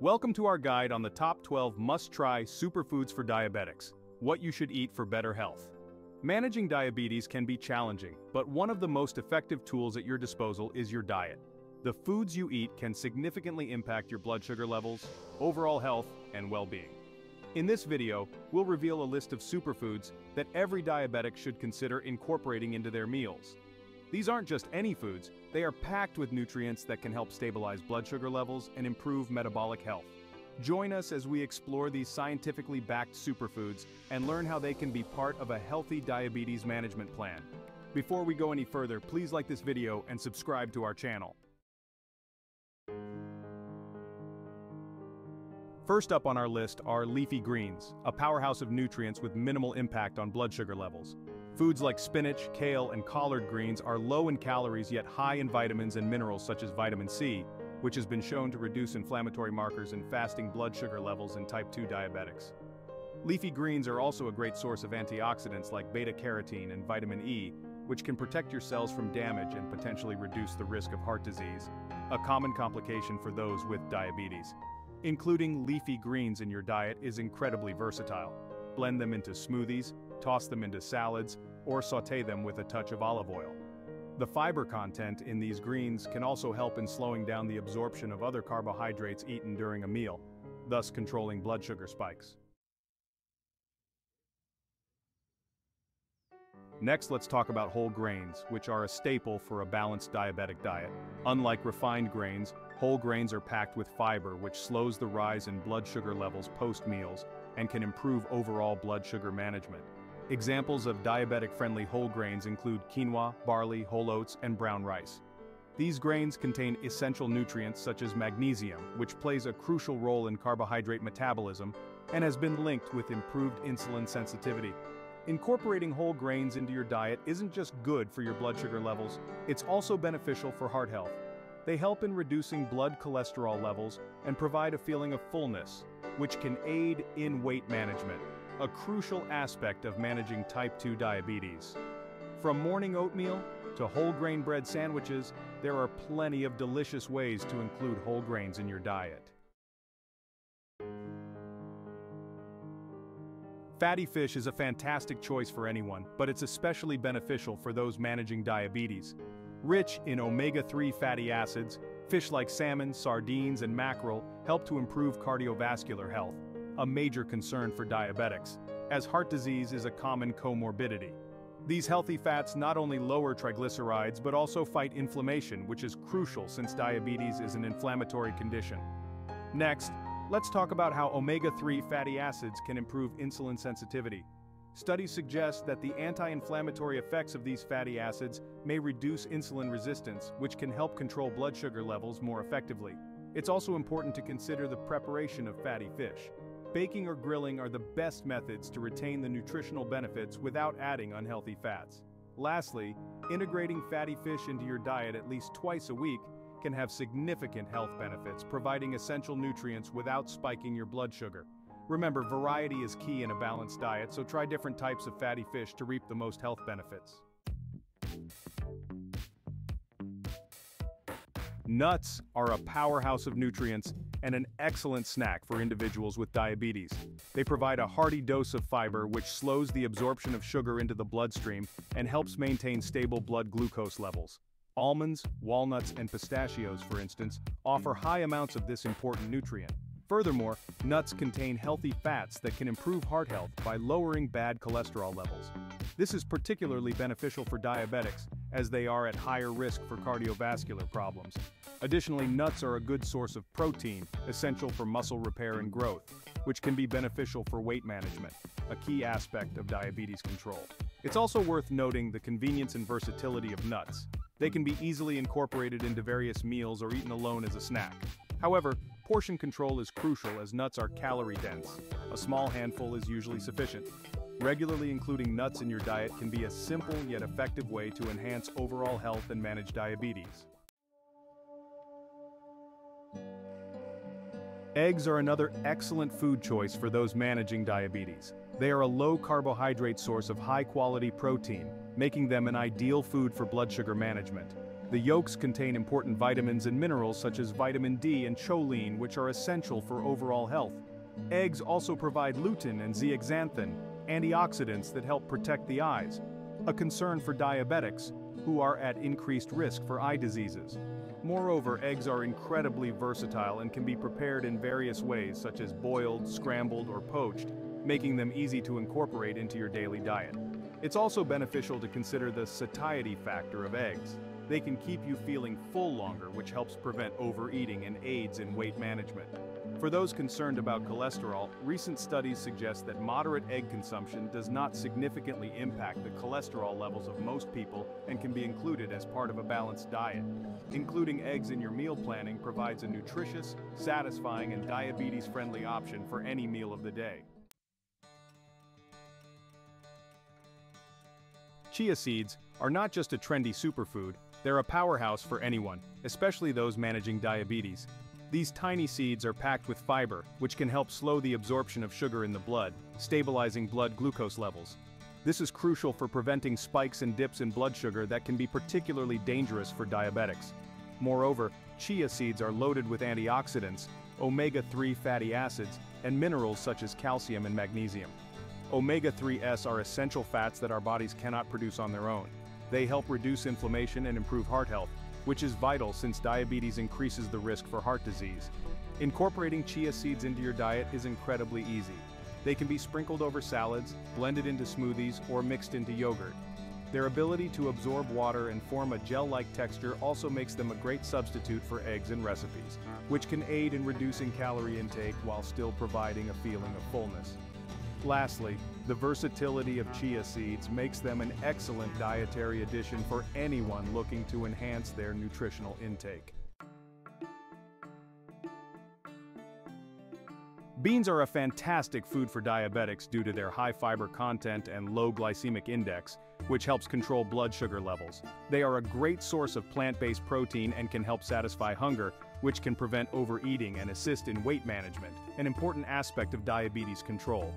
Welcome to our guide on the top 12 must-try superfoods for diabetics, what you should eat for better health. Managing diabetes can be challenging, but one of the most effective tools at your disposal is your diet. The foods you eat can significantly impact your blood sugar levels, overall health, and well-being. In this video, we'll reveal a list of superfoods that every diabetic should consider incorporating into their meals. These aren't just any foods, they are packed with nutrients that can help stabilize blood sugar levels and improve metabolic health. Join us as we explore these scientifically backed superfoods and learn how they can be part of a healthy diabetes management plan. Before we go any further, please like this video and subscribe to our channel. First up on our list are leafy greens, a powerhouse of nutrients with minimal impact on blood sugar levels. Foods like spinach, kale, and collard greens are low in calories yet high in vitamins and minerals such as vitamin C, which has been shown to reduce inflammatory markers and fasting blood sugar levels in type 2 diabetics. Leafy greens are also a great source of antioxidants like beta-carotene and vitamin E, which can protect your cells from damage and potentially reduce the risk of heart disease, a common complication for those with diabetes. Including leafy greens in your diet is incredibly versatile. Blend them into smoothies, toss them into salads, or saute them with a touch of olive oil. The fiber content in these greens can also help in slowing down the absorption of other carbohydrates eaten during a meal, thus controlling blood sugar spikes. Next let's talk about whole grains, which are a staple for a balanced diabetic diet. Unlike refined grains, whole grains are packed with fiber which slows the rise in blood sugar levels post-meals and can improve overall blood sugar management. Examples of diabetic-friendly whole grains include quinoa, barley, whole oats, and brown rice. These grains contain essential nutrients such as magnesium, which plays a crucial role in carbohydrate metabolism and has been linked with improved insulin sensitivity. Incorporating whole grains into your diet isn't just good for your blood sugar levels, it's also beneficial for heart health. They help in reducing blood cholesterol levels and provide a feeling of fullness, which can aid in weight management a crucial aspect of managing type 2 diabetes. From morning oatmeal to whole grain bread sandwiches, there are plenty of delicious ways to include whole grains in your diet. Fatty fish is a fantastic choice for anyone, but it's especially beneficial for those managing diabetes. Rich in omega-3 fatty acids, fish like salmon, sardines, and mackerel help to improve cardiovascular health, a major concern for diabetics, as heart disease is a common comorbidity. These healthy fats not only lower triglycerides but also fight inflammation which is crucial since diabetes is an inflammatory condition. Next, let's talk about how omega-3 fatty acids can improve insulin sensitivity. Studies suggest that the anti-inflammatory effects of these fatty acids may reduce insulin resistance, which can help control blood sugar levels more effectively. It's also important to consider the preparation of fatty fish. Baking or grilling are the best methods to retain the nutritional benefits without adding unhealthy fats. Lastly, integrating fatty fish into your diet at least twice a week can have significant health benefits, providing essential nutrients without spiking your blood sugar. Remember, variety is key in a balanced diet, so try different types of fatty fish to reap the most health benefits. Nuts are a powerhouse of nutrients and an excellent snack for individuals with diabetes. They provide a hearty dose of fiber which slows the absorption of sugar into the bloodstream and helps maintain stable blood glucose levels. Almonds, walnuts, and pistachios, for instance, offer high amounts of this important nutrient. Furthermore, nuts contain healthy fats that can improve heart health by lowering bad cholesterol levels. This is particularly beneficial for diabetics, as they are at higher risk for cardiovascular problems. Additionally, nuts are a good source of protein, essential for muscle repair and growth, which can be beneficial for weight management, a key aspect of diabetes control. It's also worth noting the convenience and versatility of nuts. They can be easily incorporated into various meals or eaten alone as a snack. However, portion control is crucial as nuts are calorie-dense. A small handful is usually sufficient. Regularly including nuts in your diet can be a simple yet effective way to enhance overall health and manage diabetes. Eggs are another excellent food choice for those managing diabetes. They are a low-carbohydrate source of high-quality protein, making them an ideal food for blood sugar management. The yolks contain important vitamins and minerals such as vitamin D and choline which are essential for overall health. Eggs also provide lutein and zeaxanthin, antioxidants that help protect the eyes, a concern for diabetics, who are at increased risk for eye diseases. Moreover, eggs are incredibly versatile and can be prepared in various ways such as boiled, scrambled, or poached, making them easy to incorporate into your daily diet. It's also beneficial to consider the satiety factor of eggs. They can keep you feeling full longer which helps prevent overeating and aids in weight management. For those concerned about cholesterol, recent studies suggest that moderate egg consumption does not significantly impact the cholesterol levels of most people and can be included as part of a balanced diet. Including eggs in your meal planning provides a nutritious, satisfying and diabetes-friendly option for any meal of the day. Chia seeds are not just a trendy superfood, they're a powerhouse for anyone, especially those managing diabetes. These tiny seeds are packed with fiber, which can help slow the absorption of sugar in the blood, stabilizing blood glucose levels. This is crucial for preventing spikes and dips in blood sugar that can be particularly dangerous for diabetics. Moreover, chia seeds are loaded with antioxidants, omega-3 fatty acids, and minerals such as calcium and magnesium. Omega-3s are essential fats that our bodies cannot produce on their own. They help reduce inflammation and improve heart health, which is vital since diabetes increases the risk for heart disease. Incorporating chia seeds into your diet is incredibly easy. They can be sprinkled over salads, blended into smoothies, or mixed into yogurt. Their ability to absorb water and form a gel-like texture also makes them a great substitute for eggs in recipes, which can aid in reducing calorie intake while still providing a feeling of fullness. Lastly, the versatility of chia seeds makes them an excellent dietary addition for anyone looking to enhance their nutritional intake. Beans are a fantastic food for diabetics due to their high fiber content and low glycemic index, which helps control blood sugar levels. They are a great source of plant-based protein and can help satisfy hunger, which can prevent overeating and assist in weight management, an important aspect of diabetes control.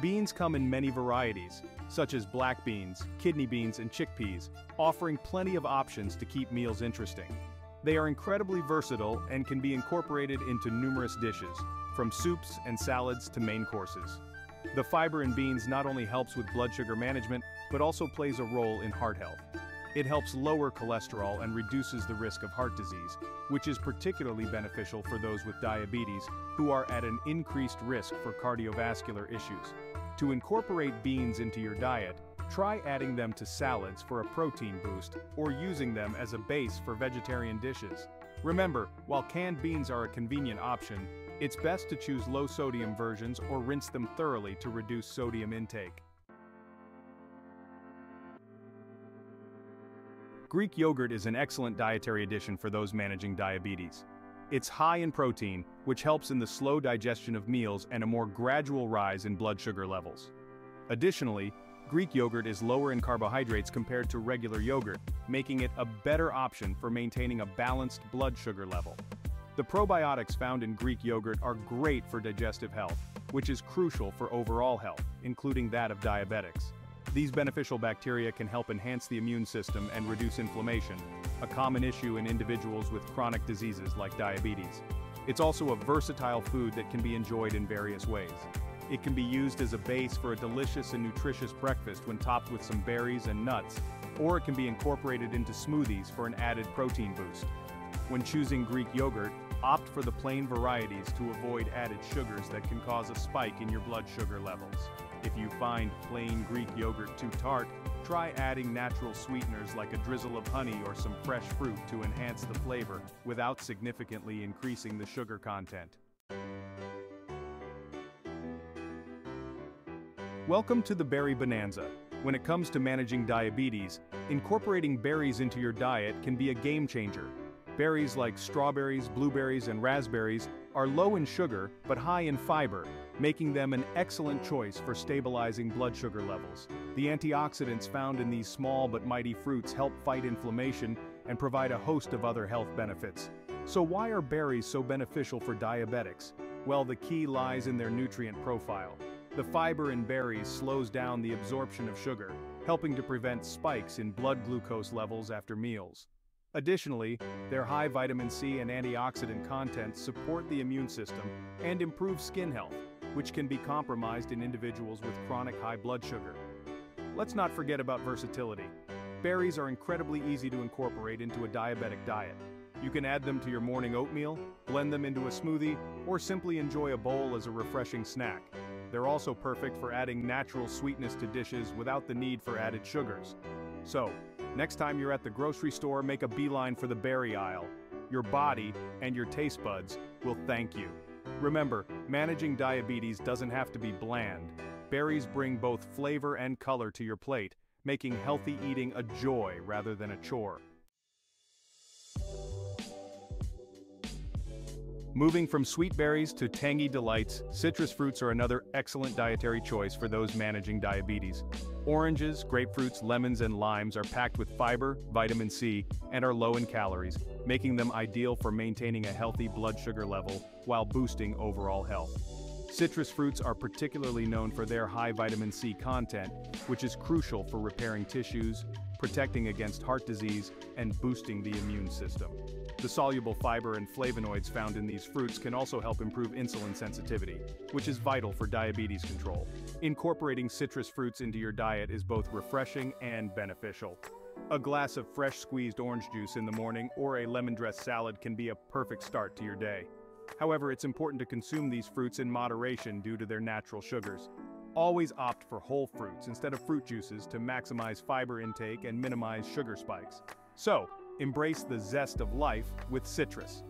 Beans come in many varieties, such as black beans, kidney beans, and chickpeas, offering plenty of options to keep meals interesting. They are incredibly versatile and can be incorporated into numerous dishes, from soups and salads to main courses. The fiber in beans not only helps with blood sugar management, but also plays a role in heart health. It helps lower cholesterol and reduces the risk of heart disease, which is particularly beneficial for those with diabetes who are at an increased risk for cardiovascular issues. To incorporate beans into your diet, try adding them to salads for a protein boost or using them as a base for vegetarian dishes. Remember, while canned beans are a convenient option, it's best to choose low-sodium versions or rinse them thoroughly to reduce sodium intake. Greek yogurt is an excellent dietary addition for those managing diabetes. It's high in protein, which helps in the slow digestion of meals and a more gradual rise in blood sugar levels. Additionally, Greek yogurt is lower in carbohydrates compared to regular yogurt, making it a better option for maintaining a balanced blood sugar level. The probiotics found in Greek yogurt are great for digestive health, which is crucial for overall health, including that of diabetics. These beneficial bacteria can help enhance the immune system and reduce inflammation, a common issue in individuals with chronic diseases like diabetes. It's also a versatile food that can be enjoyed in various ways. It can be used as a base for a delicious and nutritious breakfast when topped with some berries and nuts, or it can be incorporated into smoothies for an added protein boost. When choosing Greek yogurt, opt for the plain varieties to avoid added sugars that can cause a spike in your blood sugar levels. If you find plain Greek yogurt too tart, try adding natural sweeteners like a drizzle of honey or some fresh fruit to enhance the flavor without significantly increasing the sugar content. Welcome to the Berry Bonanza. When it comes to managing diabetes, incorporating berries into your diet can be a game changer. Berries like strawberries, blueberries, and raspberries are low in sugar but high in fiber, making them an excellent choice for stabilizing blood sugar levels. The antioxidants found in these small but mighty fruits help fight inflammation and provide a host of other health benefits. So why are berries so beneficial for diabetics? Well, the key lies in their nutrient profile. The fiber in berries slows down the absorption of sugar, helping to prevent spikes in blood glucose levels after meals. Additionally, their high vitamin C and antioxidant content support the immune system and improve skin health, which can be compromised in individuals with chronic high blood sugar. Let's not forget about versatility. Berries are incredibly easy to incorporate into a diabetic diet. You can add them to your morning oatmeal, blend them into a smoothie, or simply enjoy a bowl as a refreshing snack. They're also perfect for adding natural sweetness to dishes without the need for added sugars. So, next time you're at the grocery store, make a beeline for the berry aisle. Your body and your taste buds will thank you. Remember, managing diabetes doesn't have to be bland. Berries bring both flavor and color to your plate, making healthy eating a joy rather than a chore. Moving from sweet berries to tangy delights, citrus fruits are another excellent dietary choice for those managing diabetes. Oranges, grapefruits, lemons, and limes are packed with fiber, vitamin C, and are low in calories, making them ideal for maintaining a healthy blood sugar level while boosting overall health. Citrus fruits are particularly known for their high vitamin C content, which is crucial for repairing tissues, protecting against heart disease, and boosting the immune system. The soluble fiber and flavonoids found in these fruits can also help improve insulin sensitivity, which is vital for diabetes control. Incorporating citrus fruits into your diet is both refreshing and beneficial. A glass of fresh squeezed orange juice in the morning or a lemon-dressed salad can be a perfect start to your day. However, it's important to consume these fruits in moderation due to their natural sugars. Always opt for whole fruits instead of fruit juices to maximize fiber intake and minimize sugar spikes. So, embrace the zest of life with citrus.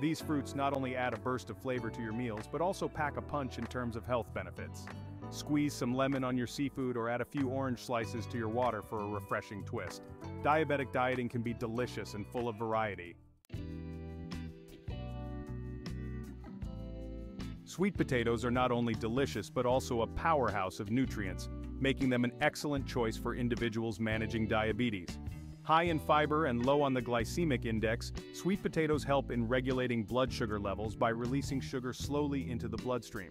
These fruits not only add a burst of flavor to your meals but also pack a punch in terms of health benefits. Squeeze some lemon on your seafood or add a few orange slices to your water for a refreshing twist. Diabetic dieting can be delicious and full of variety, Sweet potatoes are not only delicious but also a powerhouse of nutrients, making them an excellent choice for individuals managing diabetes. High in fiber and low on the glycemic index, sweet potatoes help in regulating blood sugar levels by releasing sugar slowly into the bloodstream.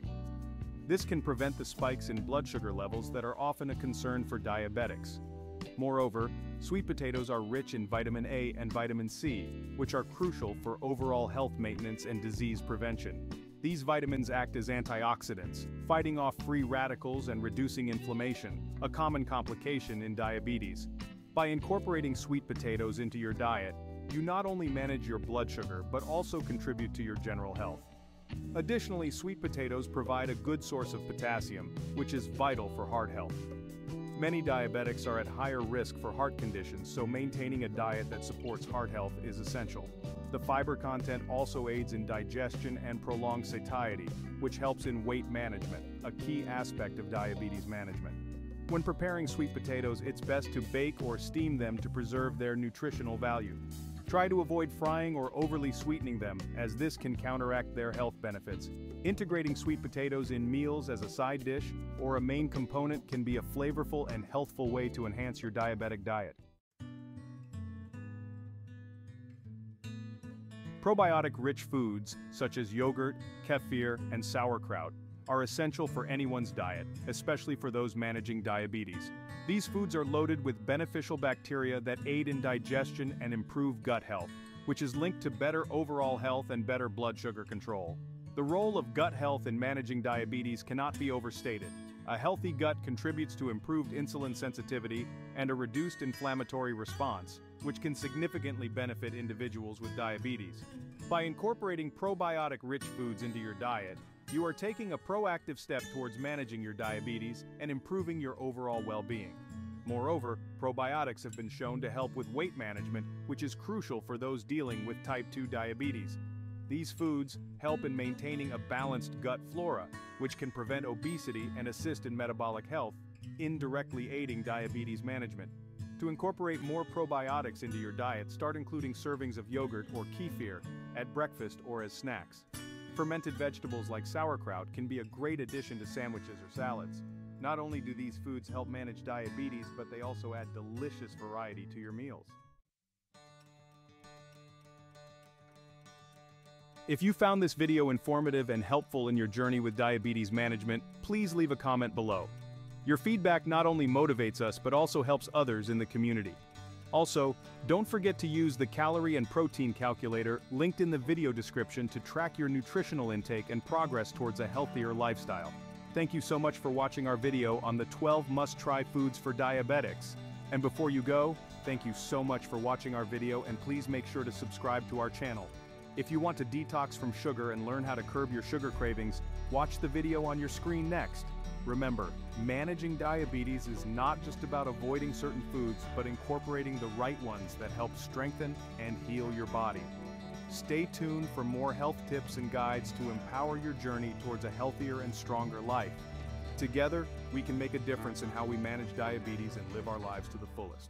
This can prevent the spikes in blood sugar levels that are often a concern for diabetics. Moreover, sweet potatoes are rich in vitamin A and vitamin C, which are crucial for overall health maintenance and disease prevention. These vitamins act as antioxidants, fighting off free radicals and reducing inflammation, a common complication in diabetes. By incorporating sweet potatoes into your diet, you not only manage your blood sugar but also contribute to your general health. Additionally, sweet potatoes provide a good source of potassium, which is vital for heart health. Many diabetics are at higher risk for heart conditions, so maintaining a diet that supports heart health is essential. The fiber content also aids in digestion and prolonged satiety, which helps in weight management, a key aspect of diabetes management. When preparing sweet potatoes, it's best to bake or steam them to preserve their nutritional value. Try to avoid frying or overly sweetening them, as this can counteract their health benefits. Integrating sweet potatoes in meals as a side dish or a main component can be a flavorful and healthful way to enhance your diabetic diet. Probiotic-rich foods, such as yogurt, kefir, and sauerkraut, are essential for anyone's diet, especially for those managing diabetes. These foods are loaded with beneficial bacteria that aid in digestion and improve gut health, which is linked to better overall health and better blood sugar control. The role of gut health in managing diabetes cannot be overstated. A healthy gut contributes to improved insulin sensitivity and a reduced inflammatory response, which can significantly benefit individuals with diabetes. By incorporating probiotic-rich foods into your diet, you are taking a proactive step towards managing your diabetes and improving your overall well-being. Moreover, probiotics have been shown to help with weight management, which is crucial for those dealing with type 2 diabetes. These foods help in maintaining a balanced gut flora, which can prevent obesity and assist in metabolic health, indirectly aiding diabetes management. To incorporate more probiotics into your diet, start including servings of yogurt or kefir at breakfast or as snacks. Fermented vegetables like sauerkraut can be a great addition to sandwiches or salads. Not only do these foods help manage diabetes, but they also add delicious variety to your meals. If you found this video informative and helpful in your journey with diabetes management, please leave a comment below. Your feedback not only motivates us but also helps others in the community. Also, don't forget to use the calorie and protein calculator linked in the video description to track your nutritional intake and progress towards a healthier lifestyle. Thank you so much for watching our video on the 12 must-try foods for diabetics. And before you go, thank you so much for watching our video and please make sure to subscribe to our channel. If you want to detox from sugar and learn how to curb your sugar cravings, watch the video on your screen next. Remember, managing diabetes is not just about avoiding certain foods, but incorporating the right ones that help strengthen and heal your body. Stay tuned for more health tips and guides to empower your journey towards a healthier and stronger life. Together, we can make a difference in how we manage diabetes and live our lives to the fullest.